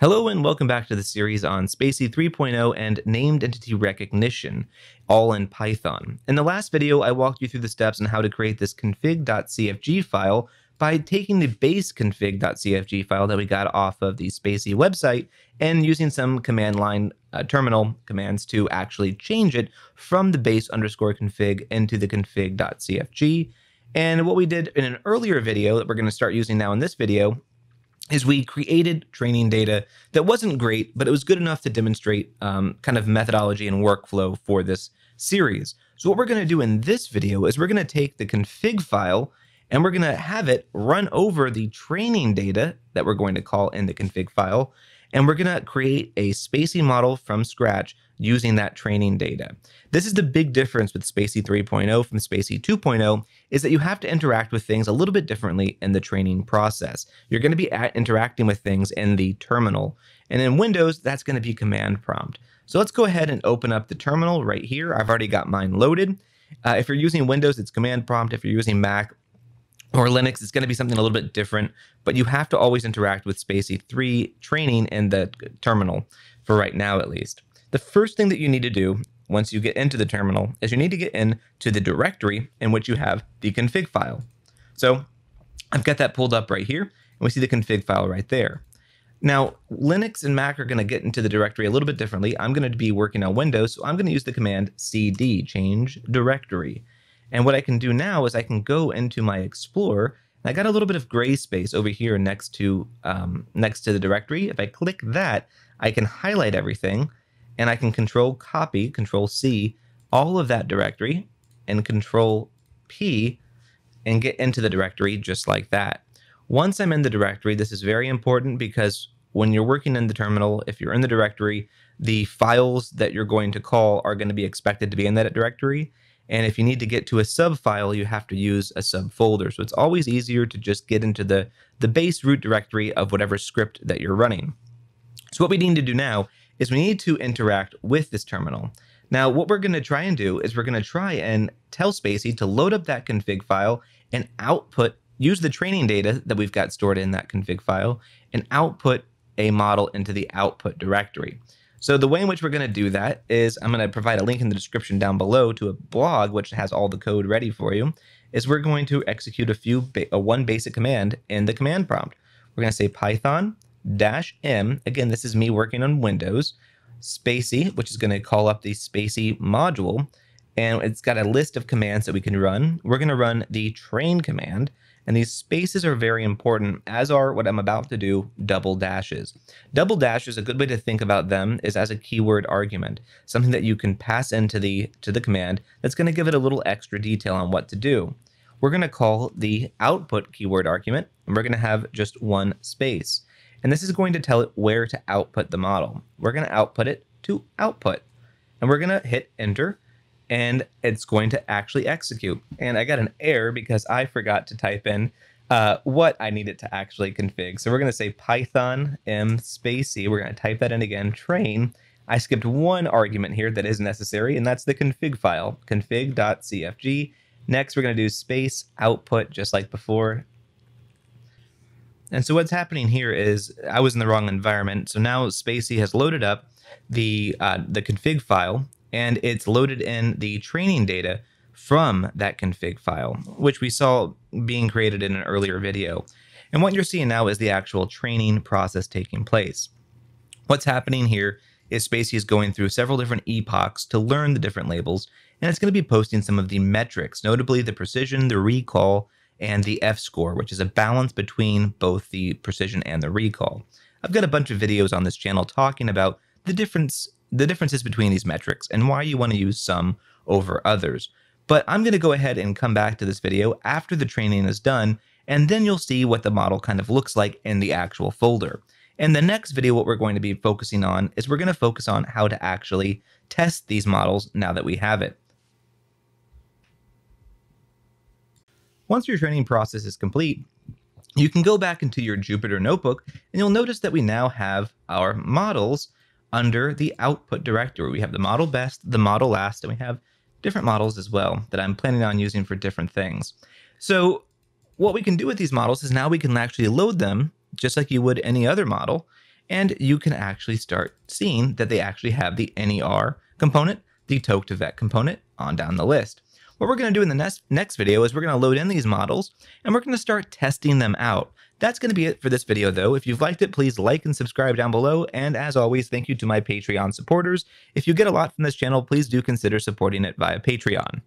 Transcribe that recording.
Hello and welcome back to the series on spaCy 3.0 and named entity recognition, all in Python. In the last video, I walked you through the steps on how to create this config.cfg file by taking the base config.cfg file that we got off of the spaCy website and using some command line uh, terminal commands to actually change it from the base underscore config into the config.cfg. And what we did in an earlier video that we're going to start using now in this video is we created training data that wasn't great, but it was good enough to demonstrate um, kind of methodology and workflow for this series. So what we're going to do in this video is we're going to take the config file and we're going to have it run over the training data that we're going to call in the config file. And we're going to create a spaCy model from scratch using that training data. This is the big difference with spaCy 3.0 from spaCy 2.0 is that you have to interact with things a little bit differently in the training process. You're going to be interacting with things in the terminal. And in Windows, that's going to be command prompt. So let's go ahead and open up the terminal right here. I've already got mine loaded. Uh, if you're using Windows, it's command prompt. If you're using Mac, or Linux, it's going to be something a little bit different, but you have to always interact with spaCy 3 training in the terminal, for right now at least. The first thing that you need to do once you get into the terminal is you need to get into the directory in which you have the config file. So I've got that pulled up right here, and we see the config file right there. Now, Linux and Mac are going to get into the directory a little bit differently. I'm going to be working on Windows, so I'm going to use the command cd, change directory. And what I can do now is I can go into my Explorer, and I got a little bit of gray space over here next to um, next to the directory. If I click that, I can highlight everything, and I can control copy, control C, all of that directory and control P and get into the directory just like that. Once I'm in the directory, this is very important because when you're working in the terminal, if you're in the directory, the files that you're going to call are going to be expected to be in that directory. And if you need to get to a sub file, you have to use a subfolder. So it's always easier to just get into the, the base root directory of whatever script that you're running. So what we need to do now is we need to interact with this terminal. Now, what we're going to try and do is we're going to try and tell spaCy to load up that config file and output, use the training data that we've got stored in that config file and output a model into the output directory. So the way in which we're going to do that is I'm going to provide a link in the description down below to a blog which has all the code ready for you. Is we're going to execute a few a one basic command in the command prompt. We're going to say Python dash m. Again, this is me working on Windows. spaCy, which is going to call up the spaCy module, and it's got a list of commands that we can run. We're going to run the train command, and these spaces are very important, as are what I'm about to do, double dashes. Double dashes, a good way to think about them is as a keyword argument, something that you can pass into the to the command that's going to give it a little extra detail on what to do. We're going to call the output keyword argument, and we're going to have just one space. And this is going to tell it where to output the model. We're going to output it to output. And we're going to hit enter and it's going to actually execute. And I got an error because I forgot to type in uh, what I needed to actually config. So we're going to say Python m spaCy. We're going to type that in again, train. I skipped one argument here that is necessary, and that's the config file, config.cfg. Next, we're going to do space output just like before, and so what's happening here is I was in the wrong environment. So now spaCy has loaded up the uh, the config file and it's loaded in the training data from that config file, which we saw being created in an earlier video. And what you're seeing now is the actual training process taking place. What's happening here is spaCy is going through several different epochs to learn the different labels, and it's going to be posting some of the metrics, notably the precision, the recall, and the F score, which is a balance between both the precision and the recall. I've got a bunch of videos on this channel talking about the difference the differences between these metrics and why you want to use some over others. But I'm going to go ahead and come back to this video after the training is done, and then you'll see what the model kind of looks like in the actual folder. In the next video, what we're going to be focusing on is we're going to focus on how to actually test these models now that we have it. Once your training process is complete, you can go back into your Jupyter notebook and you'll notice that we now have our models under the output directory. We have the model best, the model last, and we have different models as well that I'm planning on using for different things. So what we can do with these models is now we can actually load them just like you would any other model. and you can actually start seeing that they actually have the NER component, the Tok2Vec component on down the list. What we're going to do in the next, next video is we're going to load in these models and we're going to start testing them out. That's going to be it for this video though. If you've liked it, please like and subscribe down below. And as always, thank you to my Patreon supporters. If you get a lot from this channel, please do consider supporting it via Patreon.